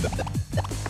ハハハハ!